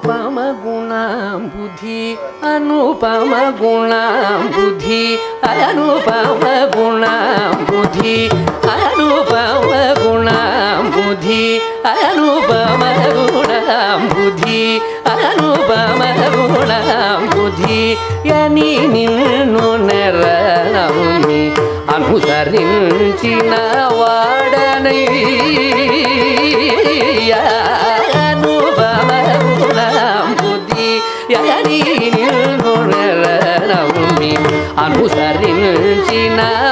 అనుపమ గుణాంబుధి అనుపమ గుణాంబుధి అనుపమ గుణాంబుధి అనుపమ గుణాంబుధి అనుపమ గుణాంబుధి అనుపమ గుణాంబుధి యని నిన్ను నెరమి అనుసరించిన వాడనయ్యా அடியில் நுழலி அனுசரின் சின்ன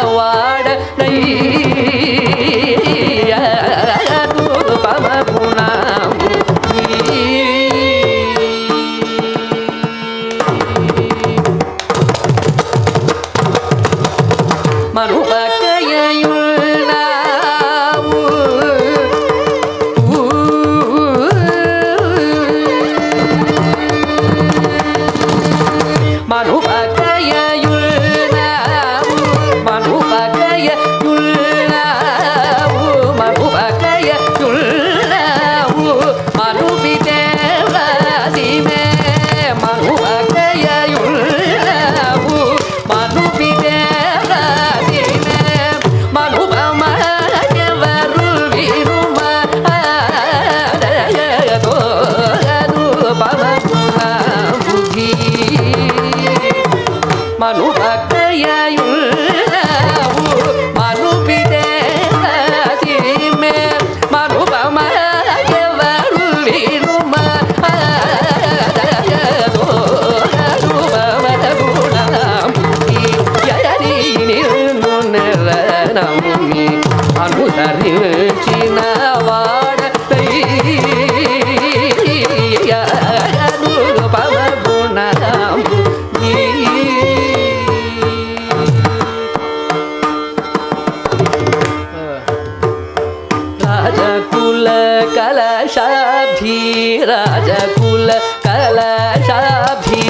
भी राजकुल कलशाभि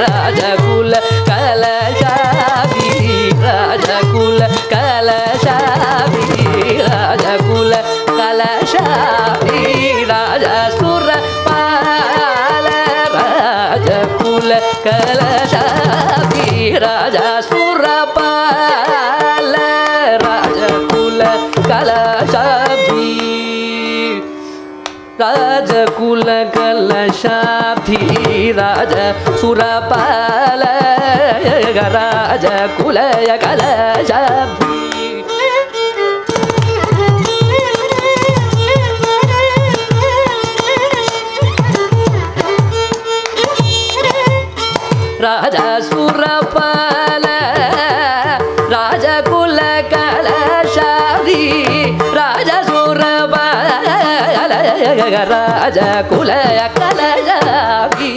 राजकुल कलशाभि राजकुल कलशाभि राजकुल कलशाभि राजसुर पाल, राजकुल कलशाभि राजसुर पाल। राजकुलकलशाब्धी राज सुरपाल राजकुलकलशाब्धी राजा सुरपाल राजकुलकलशाब्दी ಜಗರಾಜ ಕುಲಯ ಕಲಯಾಗಿ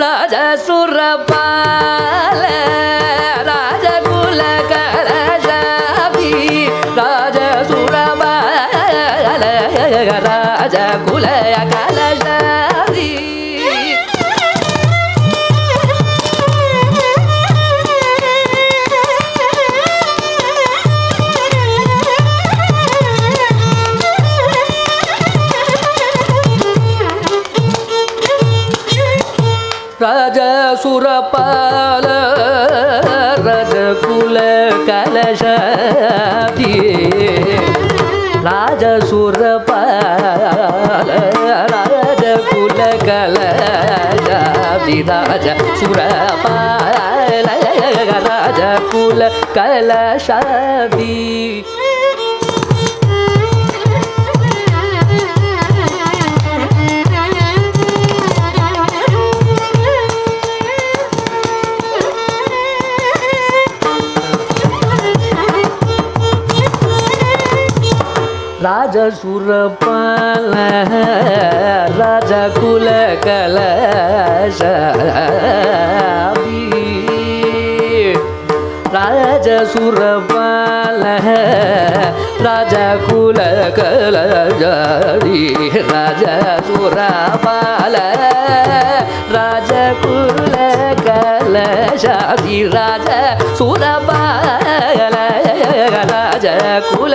ರಾಜ ಸುರಪಾಲ ರಾಜ ಕುಲ ಕಲಯಾಗಿ ರಾಜ ಸುರಪಾಲ ರಾಜ ಕುಲಯ ಕಲಯ ரஜ சுரபால ரஜகுல கலசதி ராஜசுரபால ரஜகுல கலசதி ராஜசுரபால ராஜகுல கலசதி राजा सुरपाल राजा कुल कल राजा सुरपाल राजा कुल कलशरी राजा सुरपाल राजा कुल कल शादी राजा सुरपाल राजा कुल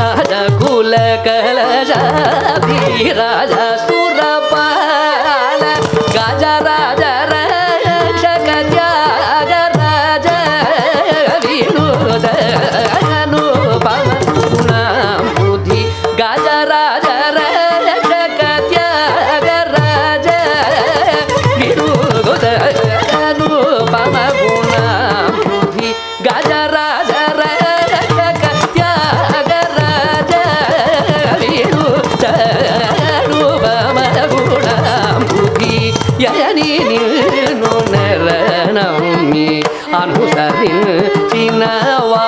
राजा कुल कल राजा सुरपाल गजरा ಯಜನೀನಿಲ್ ನುನರನೌಮಿ ಅನುಸರಿನ್ ಚಿನವಾ